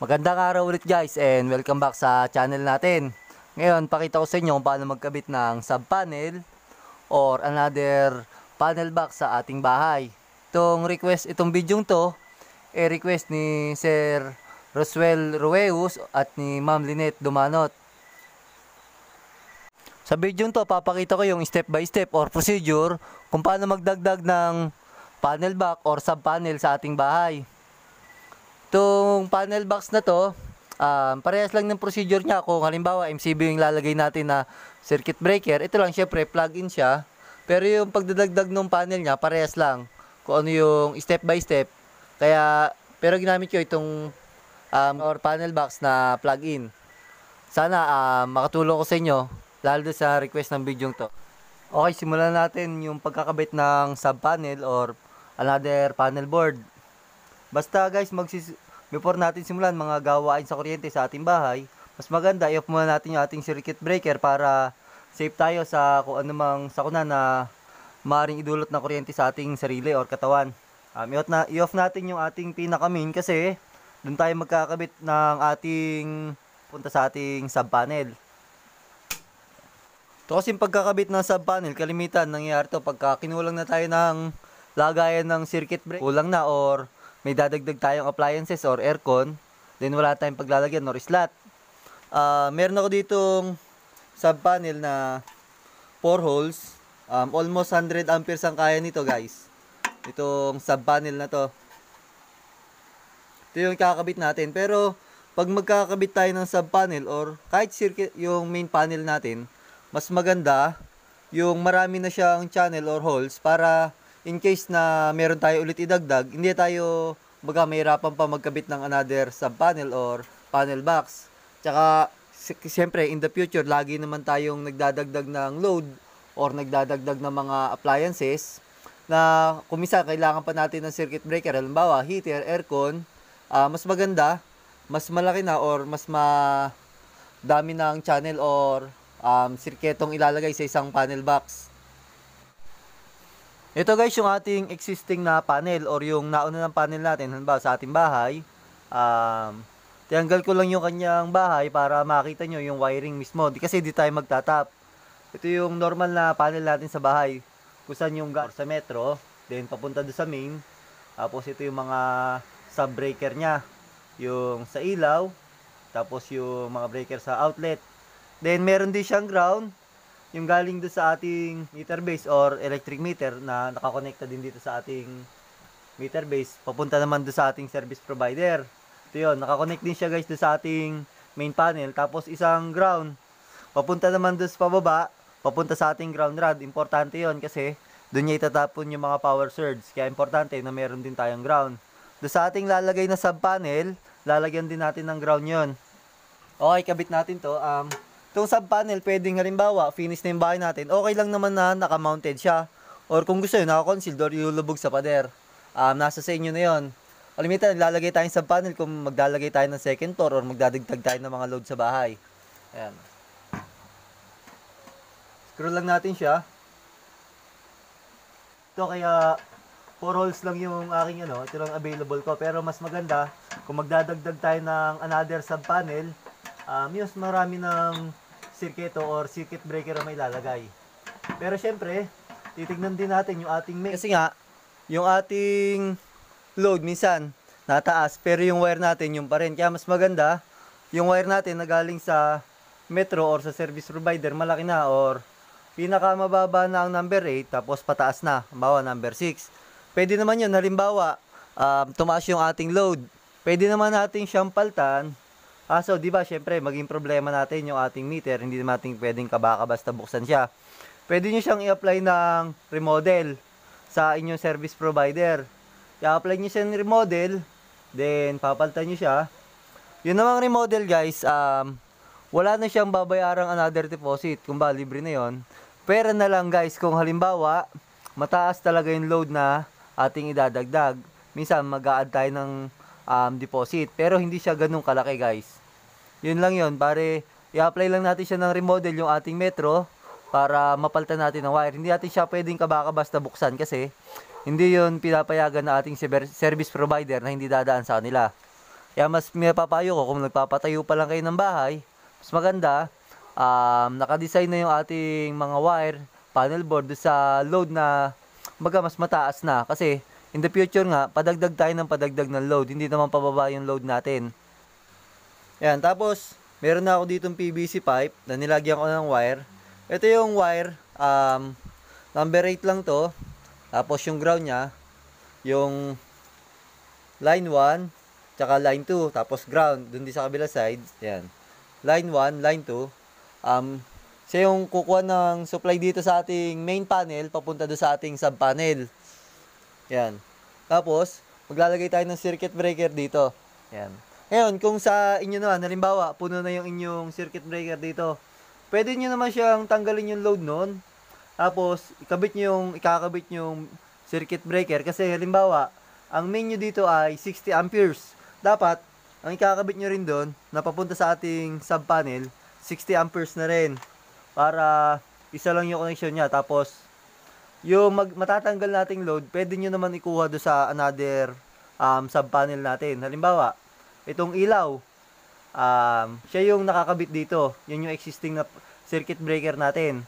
Magandang araw ulit guys and welcome back sa channel natin. Ngayon, pakita ko sa inyo paano magkabit ng sub panel or another panel box sa ating bahay. Itong request, itong video to, eh request ni Sir Roswell Rueus at ni Ma'am Lynette Dumanot. Sa video to, papakita ko yung step by step or procedure kung paano magdagdag ng panel box or sub panel sa ating bahay. Itong panel box na to, um, parehas lang ng procedure niya. Kung halimbawa MCB yung lalagay natin na circuit breaker, ito lang syempre plug-in siya. Pero yung pagdadagdag ng panel niya, parehas lang. Kung ano yung step by step. Kaya, pero ginamit ko itong um, or panel box na plug-in. Sana um, makatulong ko sa inyo, lalo sa request ng video to. Okay, simulan natin yung pagkakabit ng sub panel or another panel board. Basta guys, magsis before natin simulan mga gawain sa kuryente sa ating bahay, mas maganda i-off muna natin yung ating circuit breaker para safe tayo sa kung ano mang sakuna na maaaring idulot na kuryente sa ating sarili or katawan. Um, i-off, na, i-off natin yung ating pinaka-main kasi doon tayo magkakabit ng ating punta sa ating sub panel. Ito kasi pagkakabit ng sub panel, kalimitan nangyayari to pagka kinulang na tayo ng lagayan ng circuit breaker, kulang na or may dadagdag tayong appliances or aircon, then wala tayong paglalagyan or slot. Uh, meron ako ditong sub panel na 4 holes. Um, almost 100 amperes ang kaya nito guys. Itong sub panel na to. Ito yung kakabit natin. Pero pag magkakabit tayo ng sub panel or kahit circuit yung main panel natin, mas maganda yung marami na siyang channel or holes para in case na meron tayo ulit idagdag, hindi tayo baga mahirapan pa magkabit ng another sub panel or panel box. Tsaka siyempre in the future lagi naman tayong nagdadagdag ng load or nagdadagdag ng mga appliances na kumisa kailangan pa natin ng circuit breaker halimbawa heater, aircon uh, mas maganda mas malaki na or mas ma dami ng channel or um, sirketong ilalagay sa isang panel box ito guys yung ating existing na panel or yung nauna ng panel natin halimbawa sa ating bahay. Um, tiyanggal ko lang yung kanyang bahay para makita nyo yung wiring mismo. Di, kasi di tayo magtatap. Ito yung normal na panel natin sa bahay. Kung saan yung sa metro. Then papunta doon sa main. Tapos ito yung mga sub breaker niya. Yung sa ilaw. Tapos yung mga breaker sa outlet. Then meron din siyang ground yung galing doon sa ating meter base or electric meter na nakakonekta din dito sa ating meter base, papunta naman doon sa ating service provider. Ito yun, nakakonect din siya guys doon sa ating main panel. Tapos isang ground, papunta naman doon sa pababa, papunta sa ating ground rod. Importante yon kasi doon niya itatapon yung mga power surge. Kaya importante na meron din tayong ground. Doon sa ating lalagay na sub panel, lalagyan din natin ng ground yon. Okay, kabit natin to. Um, Itong sub panel, pwedeng halimbawa, finish na yung bahay natin, okay lang naman na naka-mounted siya. Or kung gusto nyo, naka-concealed or ilulubog sa pader. Um, nasa sa inyo na yon. Kalimitan, lalagay tayong sub panel kung maglalagay tayo ng second floor or magdadagdag tayo ng mga load sa bahay. Ayan. Screw lang natin siya. Ito kaya 4 holes lang yung aking ano, ito lang available ko. Pero mas maganda kung magdadagdag tayo ng another sub panel, um, mas marami ng circuito or circuit breaker na may lalagay. Pero syempre, titignan din natin yung ating mix. Kasi nga, yung ating load minsan nataas, pero yung wire natin yung pa rin. Kaya mas maganda, yung wire natin na galing sa metro or sa service provider, malaki na or pinakamababa na ang number 8, tapos pataas na, halimbawa number 6. Pwede naman yun, halimbawa, um, tumaas yung ating load. Pwede naman natin siyang paltan Ah, so, di ba, syempre, maging problema natin yung ating meter, hindi natin pwedeng kabaka basta buksan siya. Pwede nyo siyang i-apply ng remodel sa inyong service provider. I-apply nyo siya ng remodel, then papalitan nyo siya. Yun namang remodel, guys, um, wala na siyang babayarang another deposit. Kung ba, libre na yon. Pero na lang, guys, kung halimbawa, mataas talaga yung load na ating idadagdag. Minsan, mag-a-add tayo ng um, deposit. Pero hindi siya ganun kalaki, guys. Yun lang yun, pare, i-apply lang natin siya ng remodel yung ating metro para mapalitan natin ng wire. Hindi natin siya pwedeng kabaka basta buksan kasi hindi yun pinapayagan na ating service provider na hindi dadaan sa kanila. Kaya mas pinapapayo ko kung nagpapatayo pa lang kayo ng bahay, mas maganda, um, nakadesign na yung ating mga wire, panel board sa load na baga mas mataas na. Kasi in the future nga, padagdag tayo ng padagdag ng load. Hindi naman pababa yung load natin. Yan, tapos, meron na ako ditong PVC pipe na nilagyan ko ng wire. Ito yung wire, um, number 8 lang to. Tapos yung ground niya, yung line 1, tsaka line 2, tapos ground, dun di sa kabila side, yan. Line 1, line 2, um, siya yung kukuha ng supply dito sa ating main panel, papunta doon sa ating sub panel. Yan. Tapos, maglalagay tayo ng circuit breaker dito. Yan. Ngayon, kung sa inyo naman, halimbawa, puno na yung inyong circuit breaker dito, pwede nyo naman siyang tanggalin yung load nun. Tapos, ikabit nyo yung, ikakabit nyo yung circuit breaker. Kasi, halimbawa, ang main nyo dito ay 60 amperes. Dapat, ang ikakabit nyo rin doon, na papunta sa ating sub panel, 60 amperes na rin. Para, isa lang yung connection niya. Tapos, yung mag, matatanggal nating load, pwede nyo naman ikuha do sa another um, sub panel natin. Halimbawa, itong ilaw, um, siya yung nakakabit dito. Yun yung existing na circuit breaker natin.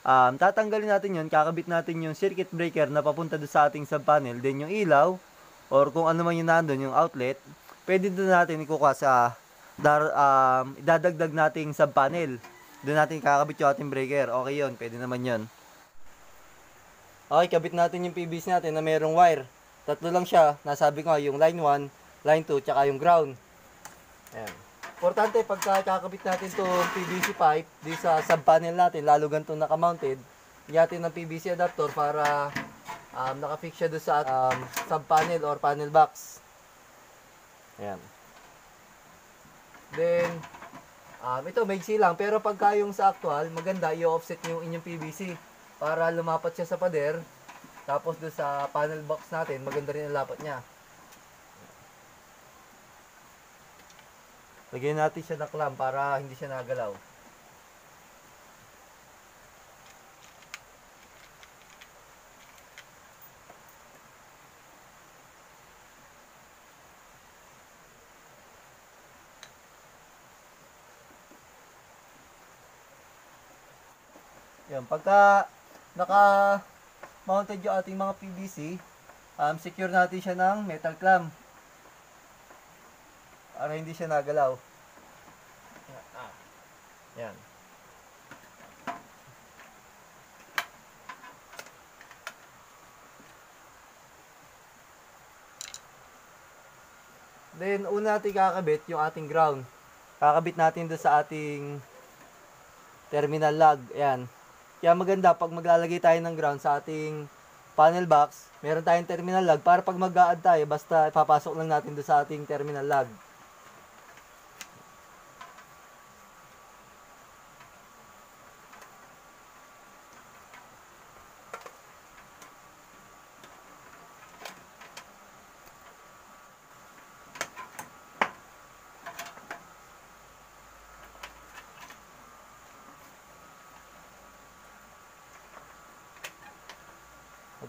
Um, tatanggalin natin yun, kakabit natin yung circuit breaker na papunta doon sa ating sub panel. Then yung ilaw, or kung ano man yung nandun, yung outlet, pwede doon natin ikukuha sa dar, um, idadagdag nating sub panel. Doon natin kakabit yung ating breaker. Okay yun, pwede naman yun. Okay, kabit natin yung PVC natin na mayroong wire. Tatlo lang siya. Nasabi ko yung line 1, line 2, tsaka yung ground. Ayan. Importante, pagka kakabit natin itong PVC pipe di sa sub-panel natin, lalo ganito naka-mounted, natin ng PVC adapter para um, nakafix siya doon sa um, sub-panel or panel box. Ayan. Then, um, ito maigsi lang, pero pagka yung sa actual, maganda, i-offset yung inyong PVC para lumapat siya sa pader. Tapos doon sa panel box natin, maganda rin ang lapat niya. Lagyan natin siya ng clamp para hindi siya nagalaw. Yan, pagka naka mounted yung ating mga PVC, um, secure natin siya ng metal clamp. Para hindi siya nagalaw. Yan. Then, una natin kakabit yung ating ground. Kakabit natin doon sa ating terminal lug. Ayan. Kaya maganda pag maglalagay tayo ng ground sa ating panel box, meron tayong terminal lug para pag mag add tayo, basta ipapasok lang natin doon sa ating terminal lug.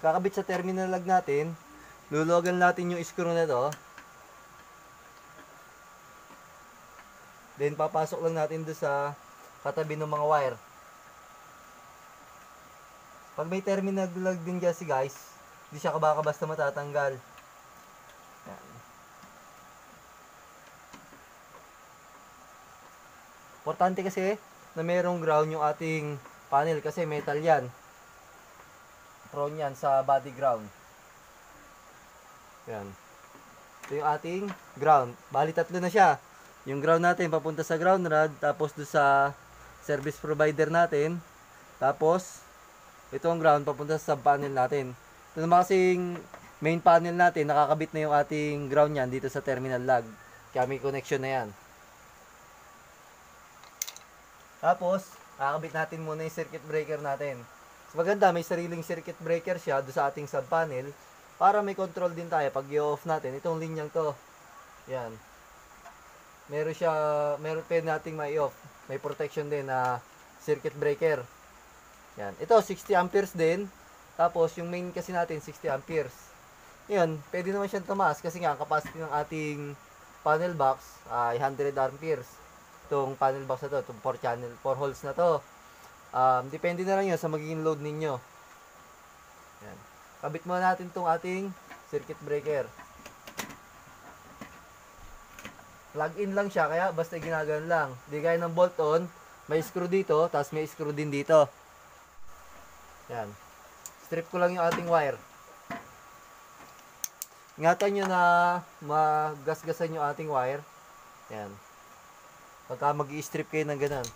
Magkakabit sa terminal lug natin, luluwagan natin yung screw na to. Then papasok lang natin do sa katabi ng mga wire. Pag may terminal lug din kasi guys, hindi siya kabaka basta matatanggal. Importante kasi na mayroong ground yung ating panel kasi metal yan prone yan sa body ground. Yan. Ito yung ating ground. Bali tatlo na siya. Yung ground natin papunta sa ground rod, tapos do sa service provider natin. Tapos, ito ang ground papunta sa panel natin. Ito naman kasing main panel natin, nakakabit na yung ating ground yan dito sa terminal lug. Kaya may connection na yan. Tapos, kakabit natin muna yung circuit breaker natin. Maganda, may sariling circuit breaker siya do sa ating sub panel para may control din tayo pag i-off natin. Itong linyang to. Yan. Meron siya, meron pwede nating mai-off. May protection din na circuit breaker. Yan. Ito, 60 amperes din. Tapos, yung main kasi natin, 60 amperes. Yan, pwede naman siyang tumaas kasi nga, ang capacity ng ating panel box ay 100 amperes. Itong panel box na to, itong 4 channel, 4 holes na to. Um, depende na lang yun sa magiging load ninyo. Yan. Kabit muna natin itong ating circuit breaker. Plug in lang siya, kaya basta ginagano lang. Di gaya ng bolt on, may screw dito, tapos may screw din dito. Yan. Strip ko lang yung ating wire. Ingatan nyo na magasgasan yung ating wire. Yan. Pagka mag strip kayo ng ganun.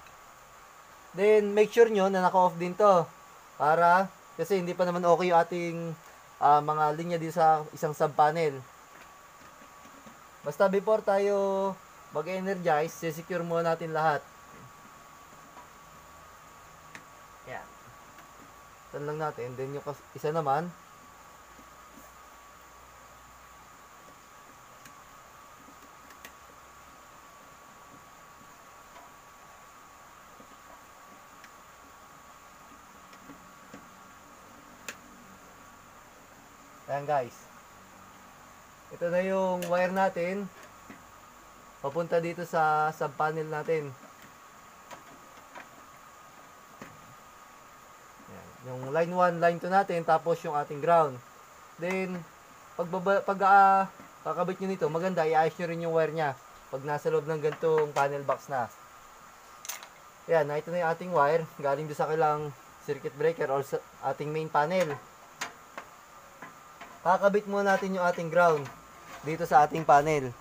Then, make sure nyo na naka-off din to. Para, kasi hindi pa naman okay yung ating ah, mga linya din sa isang sub-panel. Basta before tayo mag-energize, secure muna natin lahat. Yan. Ito lang natin. Then yung isa naman, Ayan guys. Ito na yung wire natin. Papunta dito sa sub panel natin. Ayan. Yung line 1, line 2 natin, tapos yung ating ground. Then, pag, pag kakabit nyo nito, maganda, iayos nyo rin yung wire nya. Pag nasa loob ng gantong panel box na. Ayan, ito na yung ating wire. Galing doon sa kilang circuit breaker or sa ating main panel kakabit muna natin yung ating ground dito sa ating panel.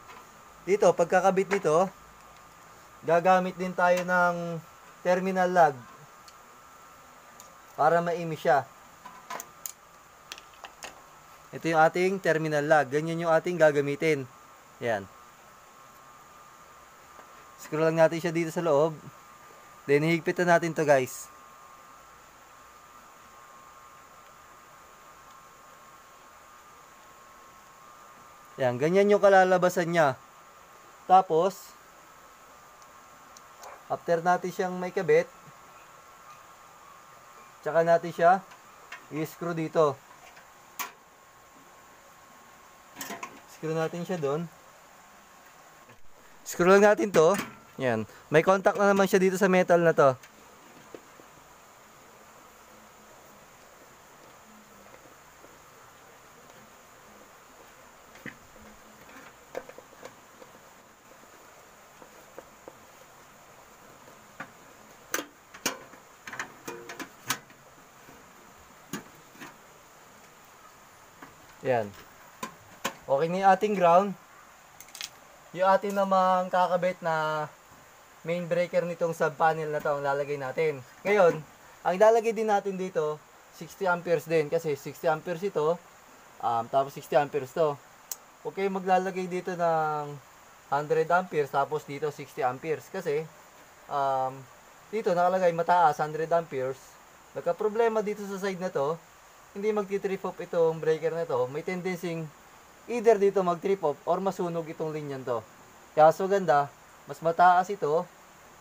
Dito, pagkakabit nito, gagamit din tayo ng terminal lag para maimi siya. Ito yung ating terminal lag. Ganyan yung ating gagamitin. Yan. Screw lang natin siya dito sa loob. Then, hihigpitan natin to guys. Yan, ganyan yung kalalabasan niya. Tapos, after natin siyang may kabit, tsaka natin siya i-screw dito. Screw natin siya doon. Screw lang natin to. Yan. May contact na naman siya dito sa metal na to. Yan. Okay na yung ating ground. Yung ating namang kakabit na main breaker nitong sub panel na to ang lalagay natin. Ngayon, ang lalagay din natin dito, 60 amperes din kasi 60 amperes ito, um, tapos 60 amperes to. Okay, maglalagay dito ng 100 amperes tapos dito 60 amperes kasi um, dito nakalagay mataas 100 amperes. Nagka problema dito sa side na to, hindi magti-trip off itong breaker na to, may tendency either dito mag-trip off or masunog itong linyan to. Kaya so ganda, mas mataas ito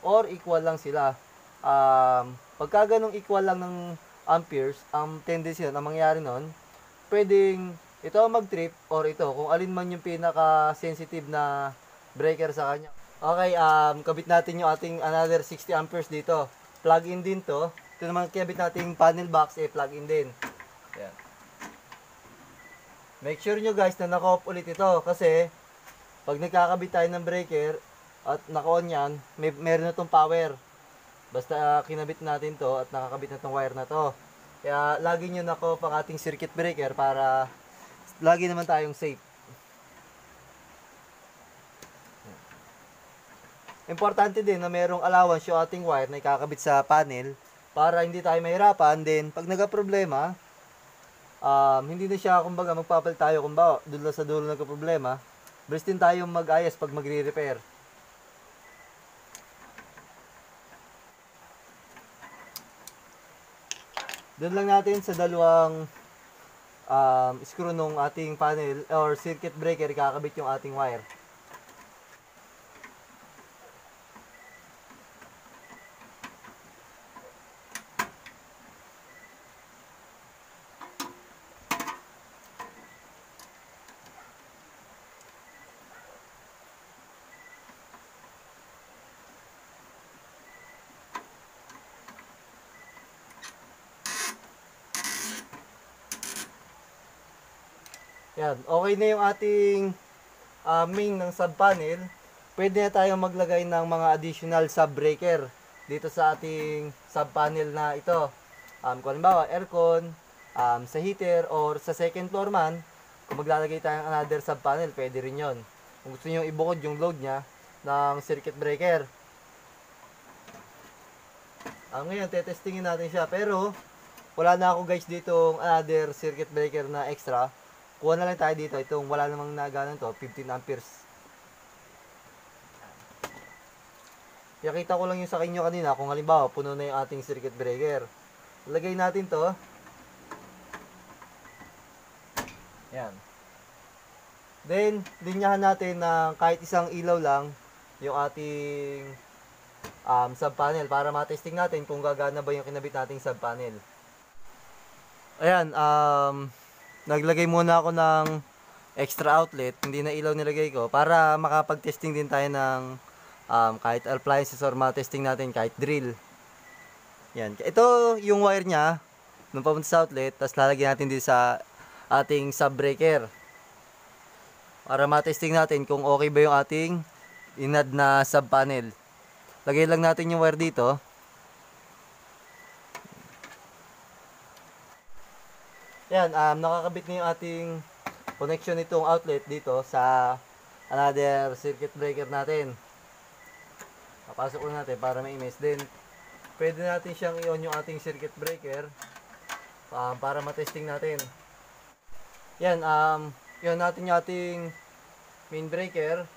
or equal lang sila. Um, pagka ganong equal lang ng amperes, ang tendency nun, ang mangyari nun, pwedeng ito ang mag-trip or ito, kung alin man yung pinaka-sensitive na breaker sa kanya. Okay, um, kabit natin yung ating another 60 amperes dito. Plug in din to. Ito naman kabit nating panel box, eh, plug in din. Yan. Make sure nyo guys na naka-off ulit ito kasi pag nagkakabit tayo ng breaker at naka-on yan, may, meron na itong power. Basta uh, kinabit natin to at nakakabit na itong wire na to. Kaya lagi nyo naka-off ang ating circuit breaker para lagi naman tayong safe. Importante din na merong allowance yung ating wire na ikakabit sa panel para hindi tayo mahirapan. Then, pag nagka-problema, um, hindi na siya, kumbaga, magpapalit tayo, kumbaga, dulo sa dulo nagka-problema. Bilis din tayo mag-ayos pag magre-repair. Doon lang natin sa dalawang um, screw nung ating panel or circuit breaker, kakabit yung ating wire. Yan, okay na yung ating ah, main ng sub panel. Pwede na tayong maglagay ng mga additional sub breaker dito sa ating sub panel na ito. Um, kung halimbawa, aircon, um, sa heater, or sa second floor man, kung maglalagay tayo ng another sub panel, pwede rin yon. Kung gusto nyo ibukod yung load niya ng circuit breaker. Ah, ngayon, tetestingin natin siya. Pero, wala na ako guys dito another circuit breaker na extra. Kuha na lang tayo dito. Itong wala namang naganan to, 15 amperes. Yakita ko lang yung sa inyo kanina kung halimbawa puno na yung ating circuit breaker. Lagay natin to. Yan. Then, linyahan natin ng kahit isang ilaw lang yung ating um, sub panel para matesting natin kung gagana ba yung kinabit nating sub panel. Ayan, um, naglagay muna ako ng extra outlet, hindi na ilaw nilagay ko, para makapag-testing din tayo ng um, kahit appliances or matesting natin kahit drill. Yan. Ito yung wire niya, nung papunta sa outlet, tapos lalagyan natin dito sa ating sub breaker. Para matesting natin kung okay ba yung ating inad na sub panel. Lagay lang natin yung wire dito. Yan, um, nakakabit na yung ating connection nitong outlet dito sa another circuit breaker natin. Papasok ko natin para may image. Then, pwede natin siyang i-on yung ating circuit breaker um, para matesting natin. Yan, um, yun natin yung ating main breaker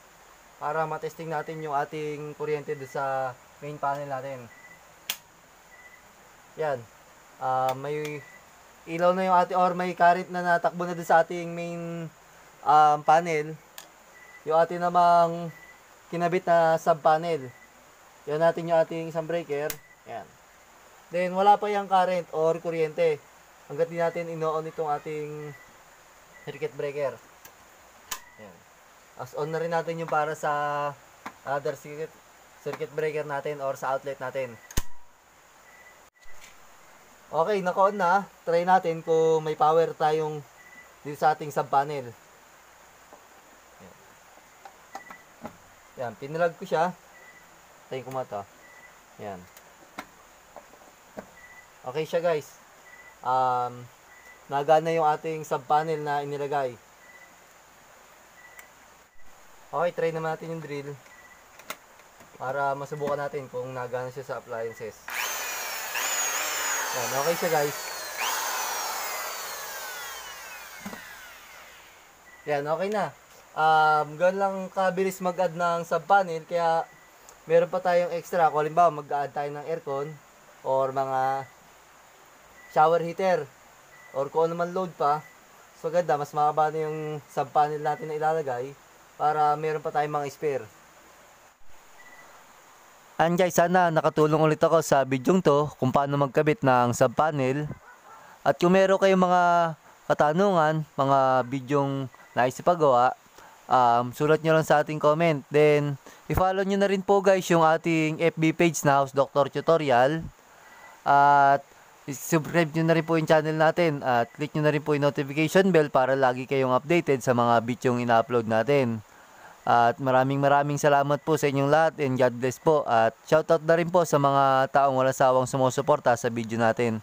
para matesting natin yung ating kuryente sa main panel natin. Yan. Ah, may ilaw na yung ating or may current na natakbo na doon sa ating main um, panel. Yung ating namang kinabit na sub panel. Yan natin yung ating isang breaker. Yan. Then wala pa yung current or kuryente. Hanggat di natin ino-on itong ating circuit breaker. Yan. As on na rin natin yung para sa other circuit, circuit breaker natin or sa outlet natin. Okay, naka-on na. Try natin kung may power tayong dito sa ating sub panel. Yan. Pinilag ko siya. Tayo ko mata. Yan. Okay siya guys. Um, nagana yung ating sub panel na inilagay. Okay, try naman natin yung drill. Para masubukan natin kung nagana siya sa appliances. Yan, okay siya guys. Yan, okay na. Um, ganun lang kabilis mag-add ng sub-panel, kaya meron pa tayong extra. Kung halimbawa, mag-add tayo ng aircon or mga shower heater or kung ano man load pa. So, ganda, mas makaba na yung sub-panel natin na ilalagay para meron pa tayong mga spare. And guys, sana nakatulong ulit ako sa bidyong to kung paano magkabit ng sub-panel. At kung meron kayong mga katanungan, mga bidyong nais ipagawa, um, sulat nyo lang sa ating comment. Then, i-follow nyo na rin po guys yung ating FB page na House Doctor Tutorial. At subscribe nyo na rin po yung channel natin at click nyo na rin po yung notification bell para lagi kayong updated sa mga bidyong ina-upload natin. At maraming maraming salamat po sa inyong lahat and God bless po. At shoutout na rin po sa mga taong walang sawang sumusuporta sa video natin.